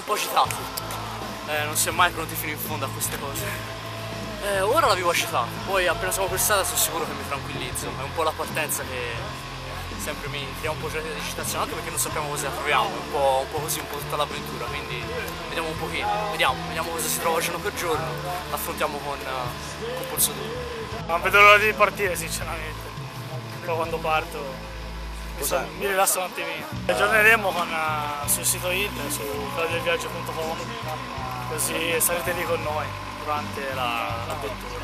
Un po' agitati. Eh, non si è mai pronti fino in fondo a queste cose. Eh, ora la vivo agitata, poi appena siamo per strada sono sicuro che mi tranquillizzo. È un po' la partenza che sempre mi crea un po' di agitazione, anche perché non sappiamo cosa troviamo, un po', un po' così, un po' tutta l'avventura, quindi vediamo un pochino, vediamo, vediamo cosa si trova giorno per giorno, l'affrontiamo con, eh, con polso duro. Non vedo l'ora di partire sinceramente. Poi quando parto mi, so- mi rilasso un attimino. Aggiorneremo con, eh, sul sito internet, su claudioviaggio.com, così sarete lì con noi durante la- l'avventura.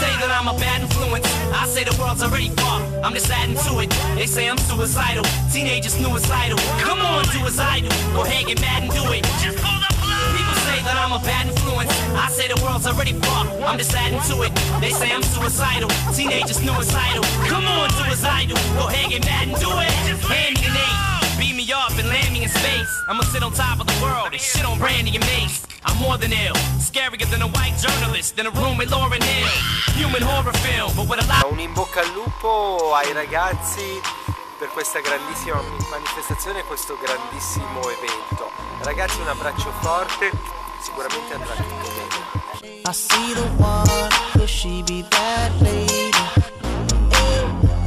Say that I'm a bad influence. I say the world's already fucked. I'm just adding to it. They say I'm suicidal. Teenagers suicidal. Come on, do as I do. Go ahead, get mad and do it. I'm a bad influence. I say the world's already fucked. I'm just adding to it. They say I'm suicidal. Teenagers suicidal. Come on, do as I do. Go ahead, get mad and do it. Hand me an eight. Beat me up and land me in space. I'ma sit on top of the world and shit on Brandy and Mace. I'm more than ill, scarier than a white journalist, than a room with Lauren Hill. Human horror film, but with a lot. Un in bocca al lupo ai ragazzi per questa grandissima manifestazione e questo grandissimo evento. Ragazzi un abbraccio forte, sicuramente andrà tutto bene. I see the one, could she be that lady?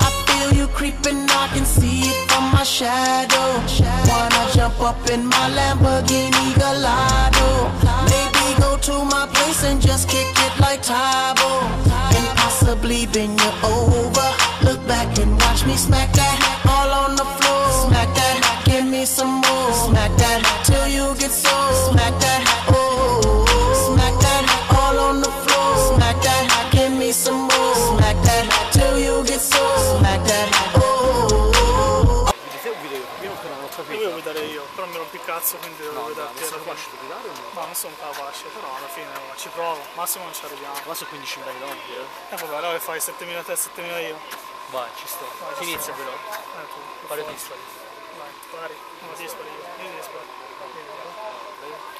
I feel you creeping, I can see it from my shadow. Wanna jump up in my Lamborghini Gallardo? Maybe go to my place and just kick it like Tybo. And possibly bend you over. Look back and watch me smack cazzo, quindi devo No, no, guidarti non alla capace di guidare o no? No, non sono capace, però alla fine oh, ci provo, massimo non ci arriviamo. Ma sono 15.000 km, eh. E vabbè, allora che fai 7.000 te, 7.000 io. Vai, ci sto. Vai, ci inizia però? Eh, tu, Pare forza. dispari. Vai, pari, no, dispari io, io dispari.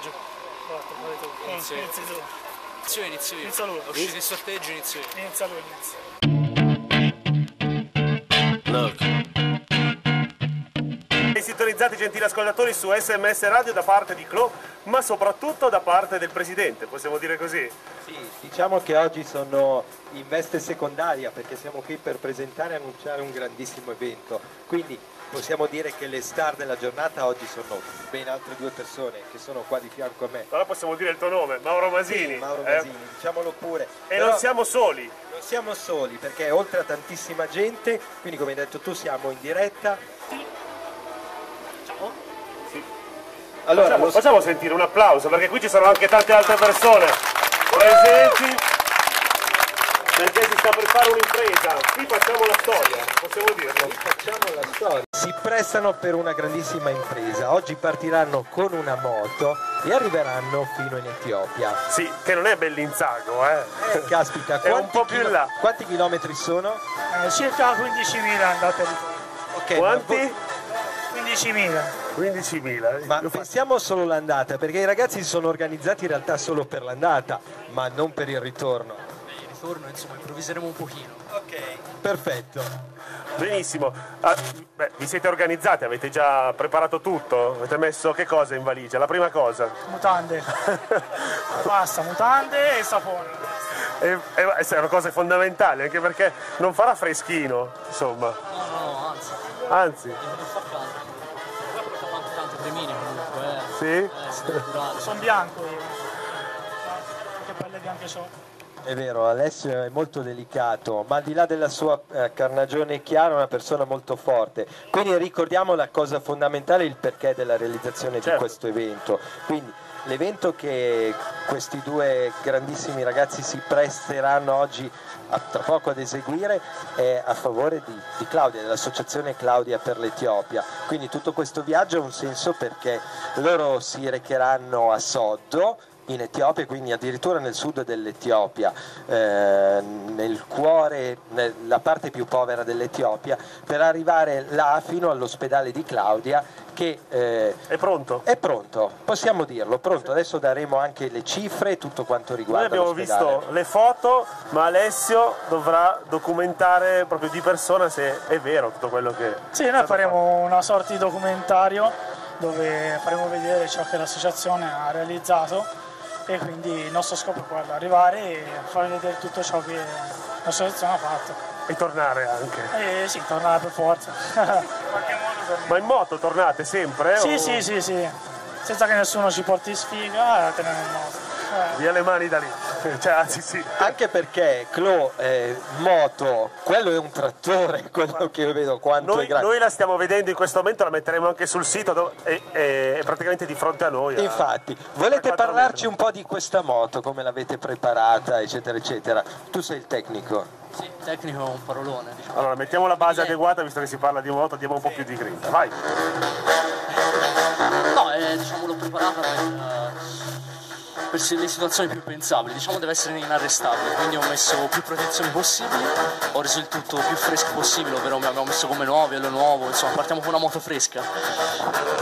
Giù. Guarda, vai tu. No, Inizio io. Inizi tu. Inizio io, inizio io. Inizia lui. È uscito il sorteggio, inizio io. Inizia lui, inizia. E sintonizzati gentili ascoltatori su SMS Radio da parte di Clo, ma soprattutto da parte del presidente, possiamo dire così. Sì, diciamo che oggi sono in veste secondaria perché siamo qui per presentare e annunciare un grandissimo evento. Quindi possiamo dire che le star della giornata oggi sono ben altre due persone che sono qua di fianco a me. Allora possiamo dire il tuo nome, Mauro Masini. Sì, Mauro eh? Masini, diciamolo pure. E Però non siamo soli. non siamo soli perché oltre a tantissima gente, quindi come hai detto tu siamo in diretta. Allora, Facciamo, lo- facciamo sentire un applauso perché qui ci sono anche tante altre persone presenti. Perché si sta per fare un'impresa. Qui facciamo la storia, possiamo dirlo. facciamo la storia. Si prestano per una grandissima impresa. Oggi partiranno con una moto e arriveranno fino in Etiopia. Sì, che non è Bellinzago, eh. Eh, caspita, È un po' più in là. Quanti chilometri sono? Eh, circa 15.000 andate. Ok, Quanti? voi- 15.000. 15.000. Ma Lo pensiamo solo all'andata, perché i ragazzi si sono organizzati in realtà solo per l'andata, ma non per il ritorno. Beh, il ritorno, insomma, improvviseremo un pochino. Ok, perfetto. Benissimo. Ah, beh, vi siete organizzati, avete già preparato tutto? Avete messo che cosa in valigia? La prima cosa. Mutande. Basta, mutande e sapone. E, e, sono cose fondamentali, anche perché non farà freschino, insomma. No, no, no, anzi, Anzi, premine comunque, eh. sì? Eh. Sono bianco io. Che pelle bianche ho. È vero, Alessio è molto delicato, ma al di là della sua eh, carnagione chiara è una persona molto forte. Quindi ricordiamo la cosa fondamentale, il perché della realizzazione Certo. di questo evento. Quindi l'evento che questi due grandissimi ragazzi si presteranno oggi a- tra poco ad eseguire è a favore di, di Claudia, dell'associazione Claudia per l'Etiopia. Quindi tutto questo viaggio ha un senso perché loro si recheranno a Soddo in Etiopia, quindi addirittura nel sud dell'Etiopia, eh, nel cuore, nella parte più povera dell'Etiopia, per arrivare là fino all'ospedale di Claudia che eh, È pronto? è pronto, possiamo dirlo, pronto. Adesso daremo anche le cifre e tutto quanto Noi riguarda abbiamo l'ospedale. visto le foto, ma Alessio dovrà documentare proprio di persona se è vero tutto quello che... Sì, noi faremo una sorta di documentario dove faremo vedere ciò che l'associazione ha realizzato e quindi il nostro scopo è quello, arrivare e far vedere tutto ciò che l'associazione ha fatto. E tornare anche. E sì, tornare per forza. Ma in moto tornate sempre? Sì, o- sì, sì, sì. Senza che nessuno ci porti sfiga, teniamo in moto. Eh, Via le mani da lì. Cioè, anzi sì. Anche perché Clo, eh, moto, quello è un trattore, quello che io vedo quanto è Noi, grande. noi la stiamo vedendo in questo momento, la metteremo anche sul sito do- e- e- è praticamente di fronte a noi. a- Infatti, volete a parlarci metri. un po' di questa moto, come l'avete preparata, eccetera, eccetera. Tu sei il tecnico. Sì, tecnico è un parolone, diciamo. Allora, mettiamo la base adeguata, visto che si parla di moto, diamo un po' più di grinta. Vai. No, eh, diciamo l'ho preparata per, eh, le situazioni più pensabili, diciamo deve essere inarrestabile, quindi ho messo più protezioni possibili, ho reso il tutto più fresco possibile, ovvero mi abbiamo messo come nuovi, olio nuovo, insomma partiamo con una moto fresca.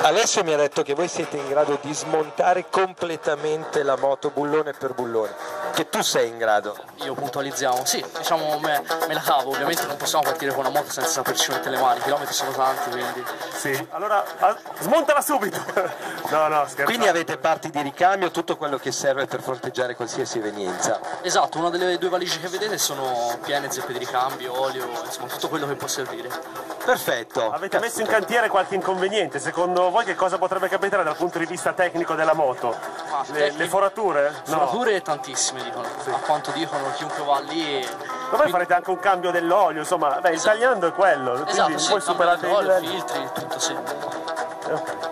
Alessio mi ha detto che voi siete in grado di smontare completamente la moto bullone per bullone, che tu sei in grado. Io puntualizziamo, sì, diciamo me, me la cavo, ovviamente non possiamo partire con una moto senza saperci mettere le mani, i chilometri sono tanti, quindi... Sì. Allora, ah, smontala subito. no, no, scherzo. Quindi avete parti di ricambio, tutto quello che serve per fronteggiare qualsiasi evenienza. Esatto, una delle due valigie che vedete sono piene zeppe di ricambio, olio, insomma tutto quello che può servire. Perfetto. Avete messo in cantiere qualche inconveniente? Secondo voi che cosa potrebbe capitare dal punto di vista tecnico della moto? Ah, Le, le forature? No. Forature tantissime dicono, a quanto dicono chiunque va lì... Ma voi farete anche un cambio dell'olio, insomma, beh, il Esatto. tagliando è quello, quindi Esatto, sì, voi superate i filtri, tutto sì. Tutto.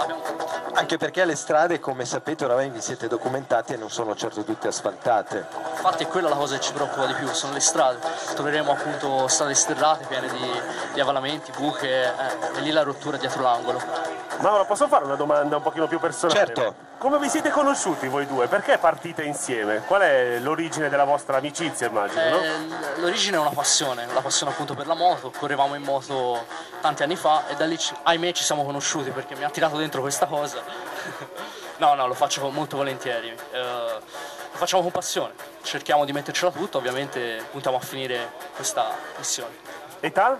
Anche perché le strade, come sapete, oramai vi siete documentati e non sono certo tutte asfaltate. Infatti è quella la cosa che ci preoccupa di più, sono le strade. Troveremo appunto strade sterrate piene di, di avvalamenti, buche eh, e lì la rottura dietro l'angolo. Mauro, posso fare una domanda un pochino più personale? Certo. Come vi siete conosciuti voi due? Perché partite insieme? Qual è l'origine della vostra amicizia, immagino, no? Eh, l- l'origine è una passione, la passione appunto per la moto, correvamo in moto tanti anni fa e da lì ci- ahimè ci siamo conosciuti perché mi ha tirato dentro questa cosa. no, no, lo faccio molto volentieri. Eh, lo facciamo con passione, cerchiamo di mettercela tutta, ovviamente puntiamo a finire questa missione. Età?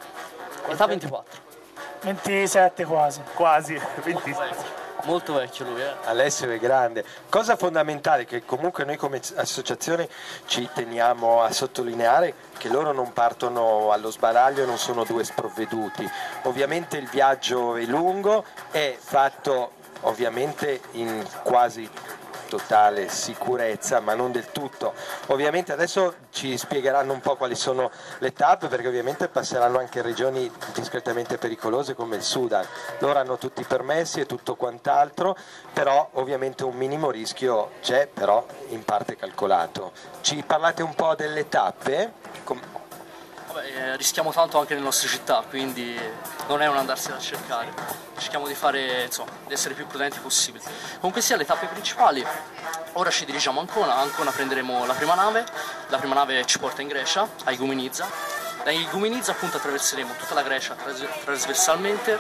Età 24. 27 quasi. Quasi, 20. Molto vecchio lui, eh. Alessio è grande. Cosa fondamentale che comunque noi come associazione ci teniamo a sottolineare che loro non partono allo sbaraglio, non sono due sprovveduti. Ovviamente il viaggio è lungo, è fatto ovviamente in quasi totale sicurezza, ma non del tutto. Ovviamente adesso ci spiegheranno un po' quali sono le tappe, perché ovviamente passeranno anche regioni discretamente pericolose come il Sudan. Loro hanno tutti i permessi e tutto quant'altro, però ovviamente un minimo rischio c'è, però in parte calcolato. Ci parlate un po' delle tappe? Com- Vabbè, eh, rischiamo tanto anche nelle nostre città, quindi non è un andarsene a cercare. Cerchiamo di fare, insomma, di essere più prudenti possibile. Comunque sia le tappe principali, ora ci dirigiamo a Ancona, a Ancona prenderemo la prima nave, la prima nave ci porta in Grecia, a Igumenizza. Da Igumenizza appunto attraverseremo tutta la Grecia tras- trasversalmente,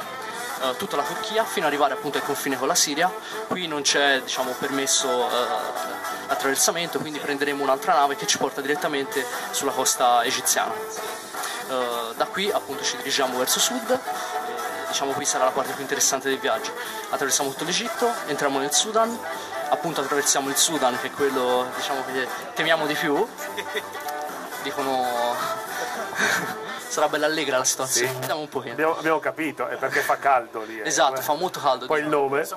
eh, tutta la Turchia, fino ad arrivare appunto al confine con la Siria. Qui non c'è diciamo, permesso eh, attraversamento, quindi prenderemo un'altra nave che ci porta direttamente sulla costa egiziana. Eh, da qui appunto ci dirigiamo verso sud, e, diciamo qui sarà la parte più interessante del viaggio. Attraversiamo tutto l'Egitto, entriamo nel Sudan, appunto attraversiamo il Sudan che è quello diciamo, che temiamo di più. Dicono sarà bella allegra la situazione, vediamo un pochino. Abbiamo, abbiamo capito, è perché fa caldo lì. eh. Esatto, fa molto caldo. Poi il nome?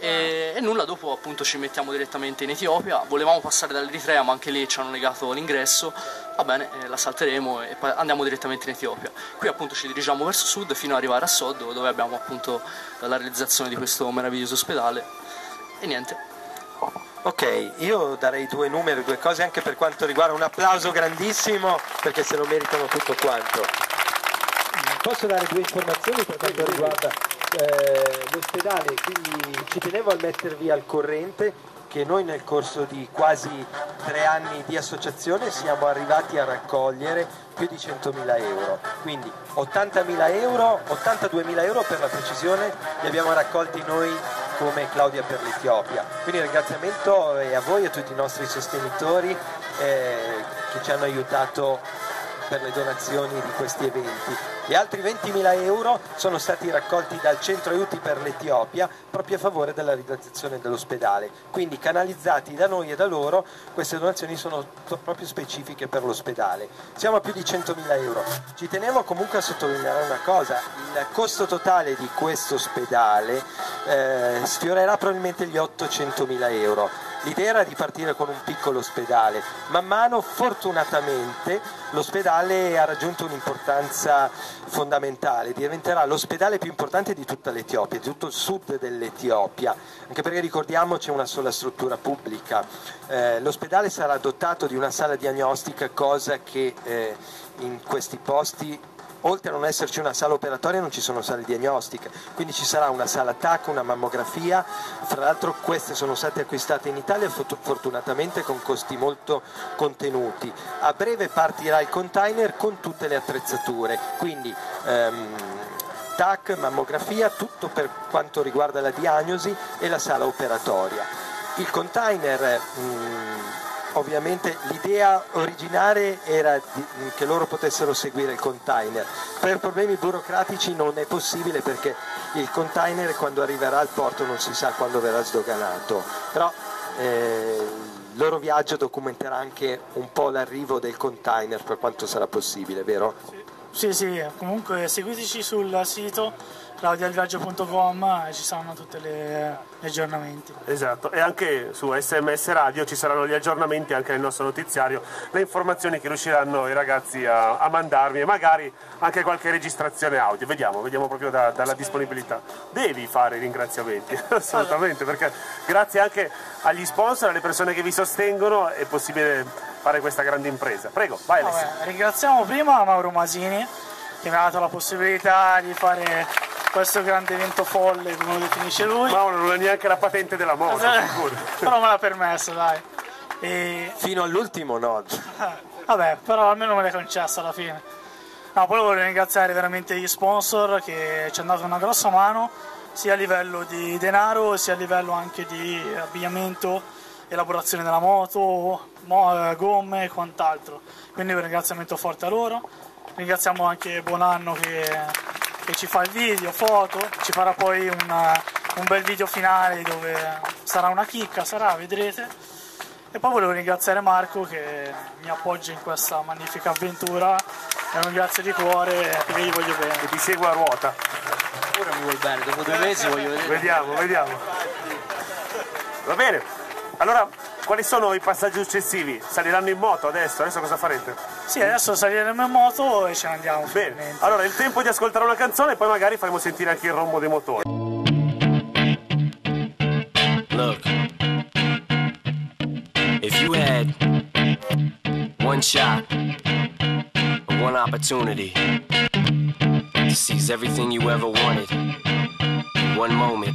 E, e nulla, dopo appunto ci mettiamo direttamente in Etiopia, volevamo passare dall'Eritrea ma anche lì ci hanno negato l'ingresso, va bene, eh, la salteremo e poi andiamo direttamente in Etiopia. Qui appunto ci dirigiamo verso sud fino ad arrivare a Sod dove abbiamo appunto la realizzazione di questo meraviglioso ospedale e niente. Ok, io darei due numeri, due cose anche per quanto riguarda un applauso grandissimo perché se lo meritano tutto quanto. Posso dare due informazioni per quanto riguarda eh, l'ospedale, quindi ci tenevo a mettervi al corrente che noi nel corso di quasi tre anni di associazione siamo arrivati a raccogliere più di 100.000 euro, quindi 80.000 euro, 82.000 euro per la precisione li abbiamo raccolti noi come Claudia per l'Etiopia. Quindi ringraziamento a voi e a tutti i nostri sostenitori eh, che ci hanno aiutato per le donazioni di questi eventi. Gli altri 20.000 euro sono stati raccolti dal centro aiuti per l'Etiopia proprio a favore della realizzazione dell'ospedale, quindi canalizzati da noi e da loro queste donazioni sono proprio specifiche per l'ospedale. Siamo a più di 100.000 euro. Ci tenevo comunque a sottolineare una cosa, il costo totale di questo ospedale eh, sfiorerà probabilmente gli 800.000 euro L'idea era di partire con un piccolo ospedale, man mano fortunatamente l'ospedale ha raggiunto un'importanza fondamentale, diventerà l'ospedale più importante di tutta l'Etiopia, di tutto il sud dell'Etiopia, anche perché ricordiamo c'è una sola struttura pubblica. Eh, l'ospedale sarà dotato di una sala diagnostica, cosa che eh, in questi posti oltre a non esserci una sala operatoria non ci sono sale diagnostiche, quindi ci sarà una sala TAC, una mammografia, fra l'altro queste sono state acquistate in Italia fortunatamente con costi molto contenuti. A breve partirà il container con tutte le attrezzature, quindi ehm, TAC, mammografia, tutto per quanto riguarda la diagnosi e la sala operatoria. Il container mh, mm, ovviamente l'idea originale era che loro potessero seguire il container. Per problemi burocratici non è possibile perché il container quando arriverà al porto non si sa quando verrà sdoganato, però eh, il loro viaggio documenterà anche un po' l'arrivo del container per quanto sarà possibile, vero? Sì, sì, comunque seguiteci sul sito claudialviaggio.com ci saranno tutti gli aggiornamenti. Esatto, e anche su SMS Radio ci saranno gli aggiornamenti anche nel nostro notiziario, le informazioni che riusciranno i ragazzi a, a mandarmi e magari anche qualche registrazione audio. Vediamo, vediamo proprio da, dalla disponibilità. Devi fare i ringraziamenti, assolutamente, perché grazie anche agli sponsor, alle persone che vi sostengono è possibile fare questa grande impresa. Prego, vai Alessio. Vabbè, ringraziamo prima Mauro Masini che mi ha dato la possibilità di fare questo grande evento folle come lo definisce lui. Mauro non ha neanche la patente della moto, esatto. però me l'ha permesso, dai. E... Fino all'ultimo no. Vabbè, però almeno me l'hai concesso alla fine. No, poi voglio ringraziare veramente gli sponsor che ci hanno dato una grossa mano, sia a livello di denaro, sia a livello anche di abbigliamento, elaborazione della moto, gomme e quant'altro. Quindi un ringraziamento forte a loro. Ringraziamo anche Buonanno che che ci fa il video, foto, ci farà poi una, un bel video finale dove sarà una chicca, sarà, vedrete. E poi volevo ringraziare Marco che mi appoggia in questa magnifica avventura e un grazie di cuore perché gli voglio bene. E ti segue a ruota. Ora mi vuol bene, dopo due mesi voglio vedere. Vediamo, vediamo. Va bene, allora quali sono i passaggi successivi? Saliranno in moto adesso? Adesso cosa farete? Sì, adesso saliremo in moto e ce ne andiamo. Bene, finalmente. allora è il tempo di ascoltare una canzone e poi magari faremo sentire anche il rombo dei motori. Look, if you had one shot, one opportunity to seize everything you ever wanted, one moment,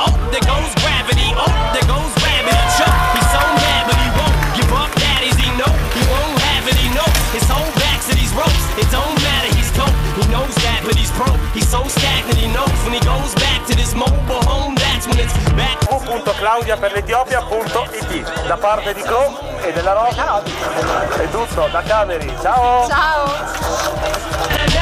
Oh, there goes gravity. Oh, there goes rabbit. Chuck, he's so mad, but he won't give up. That is he know he won't have it. He know his whole back to these ropes. It don't matter. He's dope. He knows that, but he's broke. He's so stagnant. He knows when he goes back to this mobile home. That's when it's back Claudia per l'Etiopia.it. Da parte di Clo e della Roca è tutto da Cameri. Ciao! Ciao!